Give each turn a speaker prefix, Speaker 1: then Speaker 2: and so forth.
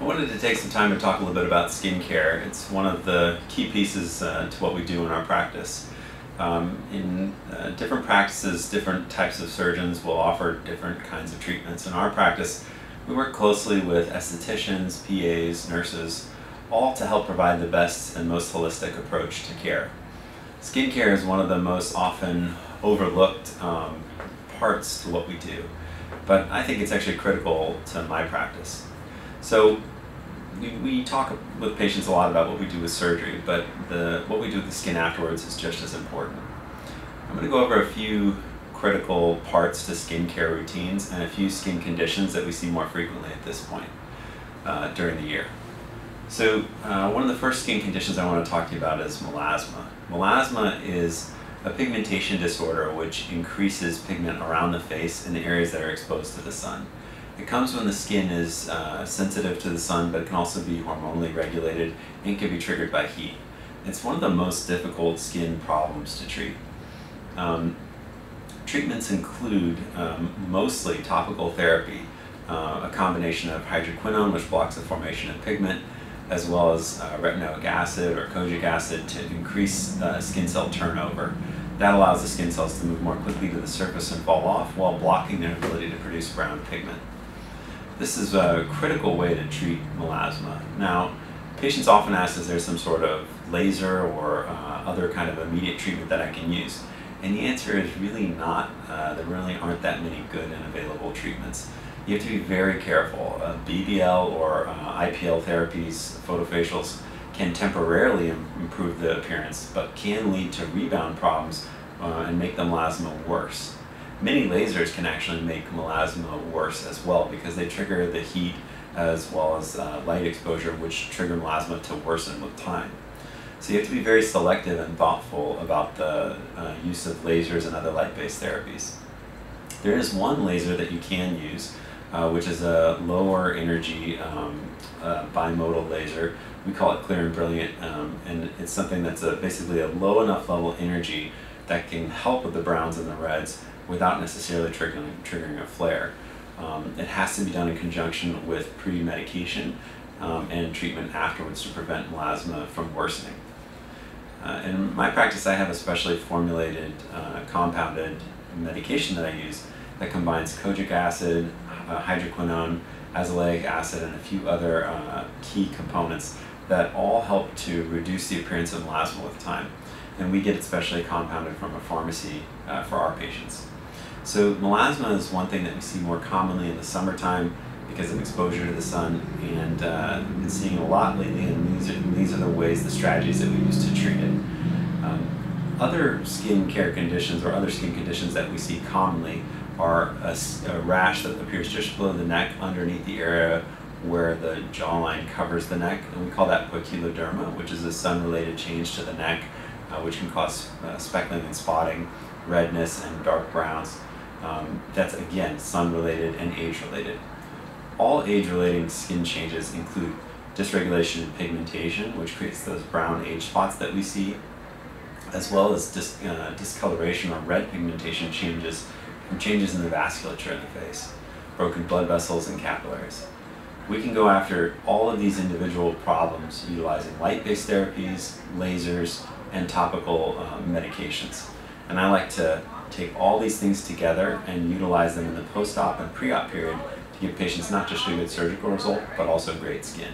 Speaker 1: I wanted to take some time to talk a little bit about skincare. It's one of the key pieces uh, to what we do in our practice. Um, in uh, different practices, different types of surgeons will offer different kinds of treatments. In our practice, we work closely with estheticians, PAs, nurses, all to help provide the best and most holistic approach to care. Skincare is one of the most often overlooked um, parts to what we do, but I think it's actually critical to my practice. So we, we talk with patients a lot about what we do with surgery, but the, what we do with the skin afterwards is just as important. I'm going to go over a few critical parts to skincare routines and a few skin conditions that we see more frequently at this point uh, during the year. So uh, one of the first skin conditions I want to talk to you about is melasma. Melasma is a pigmentation disorder which increases pigment around the face in the areas that are exposed to the sun. It comes when the skin is uh, sensitive to the sun, but it can also be hormonally regulated and can be triggered by heat. It's one of the most difficult skin problems to treat. Um, treatments include um, mostly topical therapy, uh, a combination of hydroquinone, which blocks the formation of pigment, as well as uh, retinoic acid or kojic acid to increase uh, skin cell turnover. That allows the skin cells to move more quickly to the surface and fall off while blocking their ability to produce brown pigment. This is a critical way to treat melasma. Now, patients often ask is there some sort of laser or uh, other kind of immediate treatment that I can use? And the answer is really not. Uh, there really aren't that many good and available treatments. You have to be very careful. Uh, BBL or uh, IPL therapies, photofacials, can temporarily improve the appearance, but can lead to rebound problems uh, and make the melasma worse. Many lasers can actually make melasma worse as well because they trigger the heat as well as uh, light exposure which trigger melasma to worsen with time. So you have to be very selective and thoughtful about the uh, use of lasers and other light-based therapies. There is one laser that you can use, uh, which is a lower energy um, uh, bimodal laser. We call it clear and brilliant, um, and it's something that's a, basically a low enough level energy that can help with the browns and the reds without necessarily triggering, triggering a flare. Um, it has to be done in conjunction with pre-medication um, and treatment afterwards to prevent melasma from worsening. Uh, in my practice, I have a specially formulated uh, compounded medication that I use that combines kojic acid, uh, hydroquinone, azelaic acid, and a few other uh, key components that all help to reduce the appearance of melasma with time. And we get it specially compounded from a pharmacy uh, for our patients. So melasma is one thing that we see more commonly in the summertime because of exposure to the sun, and uh, been seeing a lot lately, and these are, these are the ways, the strategies that we use to treat it. Um, other skin care conditions or other skin conditions that we see commonly are a, a, rash that appears just below the neck underneath the area where the jawline covers the neck, and we call that poikiloderma, which is a sun-related change to the neck, uh, which can cause uh, speckling and spotting, redness, and dark browns. Um, that's again sun-related and age-related. All age-related skin changes include dysregulation in pigmentation, which creates those brown age spots that we see, as well as dis uh, discoloration or red pigmentation changes from changes in the vasculature in the face, broken blood vessels and capillaries. We can go after all of these individual problems utilizing light-based therapies, lasers, and topical uh, medications. And I like to take all these things together and utilize them in the post-op and pre-op period to give patients not just a good surgical result, but also great skin.